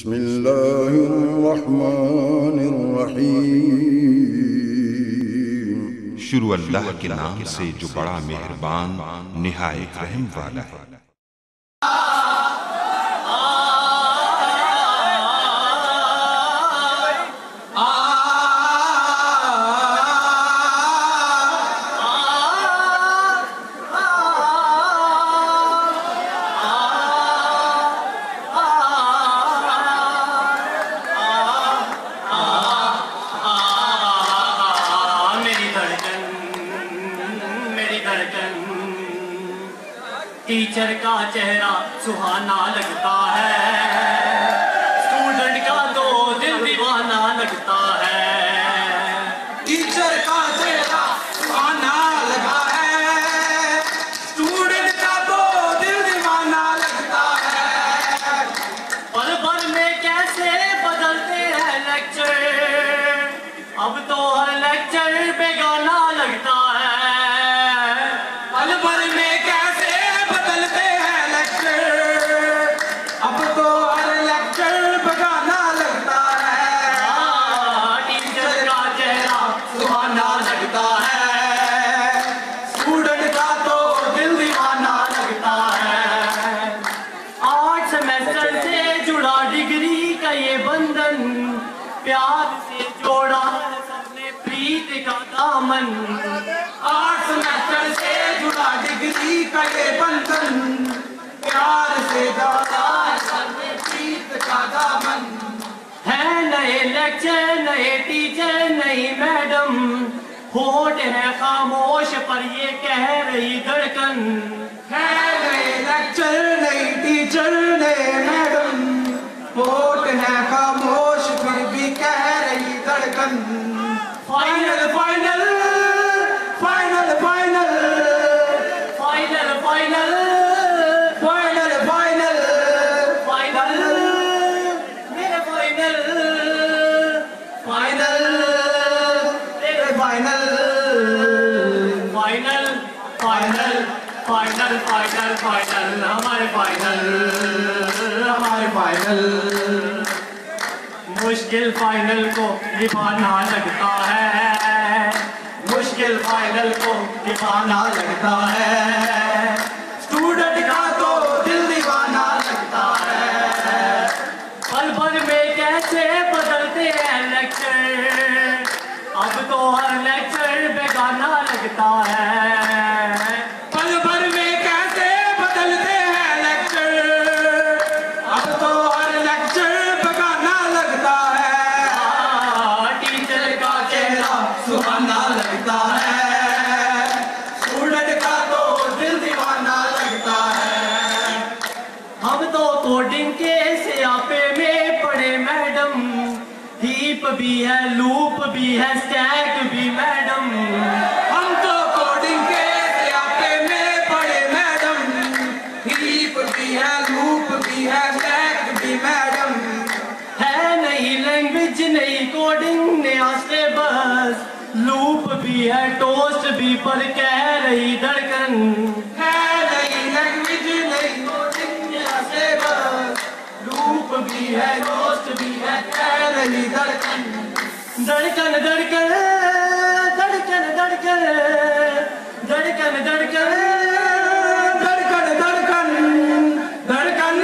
بسم الله الرحمن الرحيم شروع اللہ کے نام سے جو بڑا مہربان، نہایت رحم والا ہے۔ ٹیچر کا چہرہ سہانا لگتا ہے اسٹوڈنٹ کا تو دل دیوانہ لگتا ہے ٹیچر کا چہرہ سہانا لگا ہے اسٹوڈنٹ کا تو دل دیوانہ لگتا ہے پل پل میں کیسے بدلتے ہیں لیکچر اب تو ہر کا یہ بندھن پیار سے جوڑا ہے سب نے پریت کا دامن۔ آٹھ سمیسٹر سے جڑا ڈگری کا یہ بندھن پیار سے جوڑا ہے سب نے پریت کا دامن۔ ہے نئے لیکچر، نئے ٹیچر، نئی میڈم۔ ہوٹ ہے خاموش پر یہ کہہ رہی دھڑکن۔ دھڑکن final final final final final final final final final میرے final final final final final final final final ہمارے فائنل ہمارے فائنل مشکل فائنل کو نبھانا لگتا ہے۔ مشکل فائنل کو دیوانا لگتا ہے۔ اسٹوڈنٹ کا تو دل دیوانہ لگتا ہے۔ پل پل میں کیسے بدلتے ہیں لیکچر؟ اب تو ہر لیکچر پہ لگتا ہے۔ ہیپ بھی ہے، لوپ بھی ہے، سٹیک بھی میڈم۔ ہم تو کوڈنگ کے سیاپے میں پڑے میڈم۔ ہیپ بھی ہے، لوپ بھی ہے، سٹیک بھی میڈم۔ ہے نئی لینگویج نئی کوڈنگ نیا سلیبس لوپ بھی ہے، ٹوسٹ بھی پر کہہ رہی دھڑکن۔ بھی ہے، دوست بھی ہے کہہ رہی دھڑکن۔ دھڑکن دھڑکن دھڑکن دھڑکن۔ دھڑکن دھڑکن دھڑکن دھڑکن۔ دھڑکن،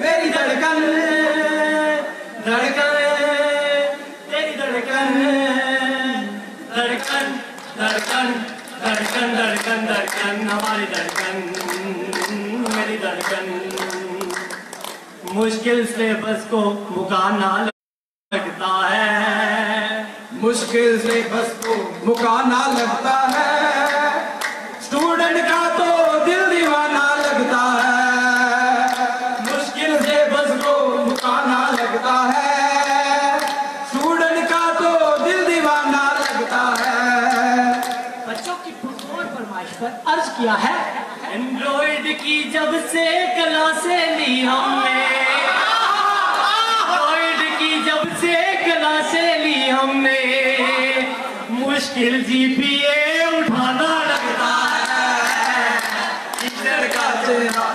میری دھڑکن۔ دھڑکن تیری دھڑکن۔ دھڑکن دھڑکن دھڑکن دھڑکن دھڑکن۔ ہماری دھڑکن، میری دھڑکن۔ مشکل سے بس کو مکانا لگتا ہے۔ مشکل سے بس کو مکانا لگتا ہے۔ اور فرمائش پر عرض کیا ہے۔ انڈرویڈ کی جب سے کلاسیں لی ہم نے انڈرویڈ کی جب سے کلاسیں لی ہم نے مشکل جی پی اے اٹھانا لگتا ہے۔ ٹیچر کا چہرہ